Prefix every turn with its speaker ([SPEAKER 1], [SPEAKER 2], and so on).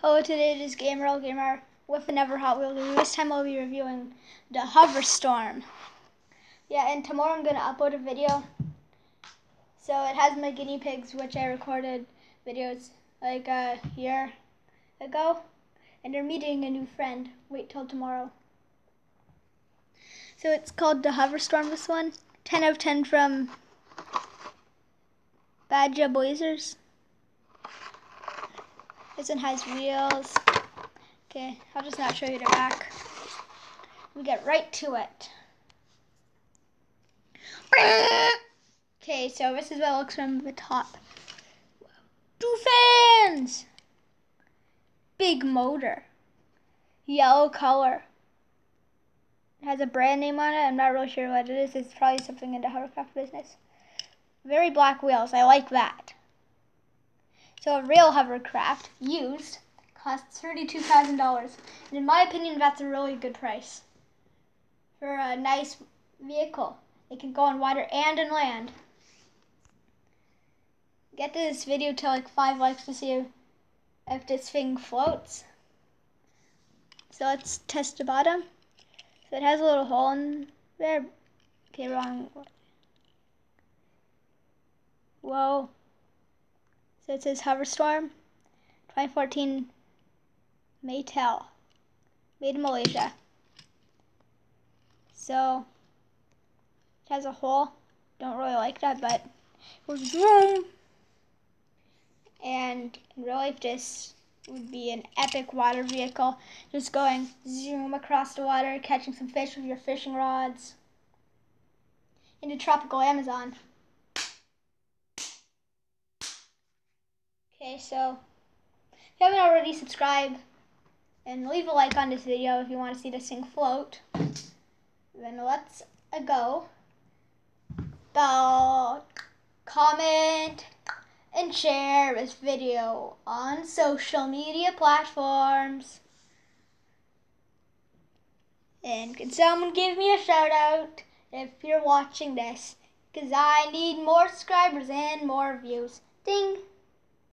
[SPEAKER 1] Hello, today it is Gamer Gamer with another Hot Wheels review. This time I'll be reviewing the Hoverstorm. Yeah, and tomorrow I'm going to upload a video. So it has my guinea pigs, which I recorded videos like a year ago. And they're meeting a new friend. Wait till tomorrow. So it's called the Hoverstorm, this one. 10 out of 10 from Baja Blazers. This one has wheels. Okay, I'll just not show you the back. We get right to it. Okay, so this is what it looks from the top. Two fans! Big motor. Yellow color. It has a brand name on it. I'm not really sure what it is. It's probably something in the hovercraft business. Very black wheels. I like that. So a real hovercraft, used, costs $32,000. And in my opinion, that's a really good price for a nice vehicle. It can go on water and on land. Get this video to like 5 likes to see if, this thing floats. So let's test the bottom. So it has a little hole in there. Okay, wrong. Whoa. So it says Hoverstorm 2014 Maytel. Made in Malaysia. So it has a hole. Don't really like that, but it was zoom. And in real life, this would be an epic water vehicle. Just going zoom across the water, catching some fish with your fishing rods. In the tropical Amazon. Okay, so if you haven't already, subscribe and leave a like on this video if you want to see this thing float. Then let's uh, go. Bell, comment, and share this video on social media platforms. And can someone give me a shout out if you're watching this? Because I need more subscribers and more views. Ding!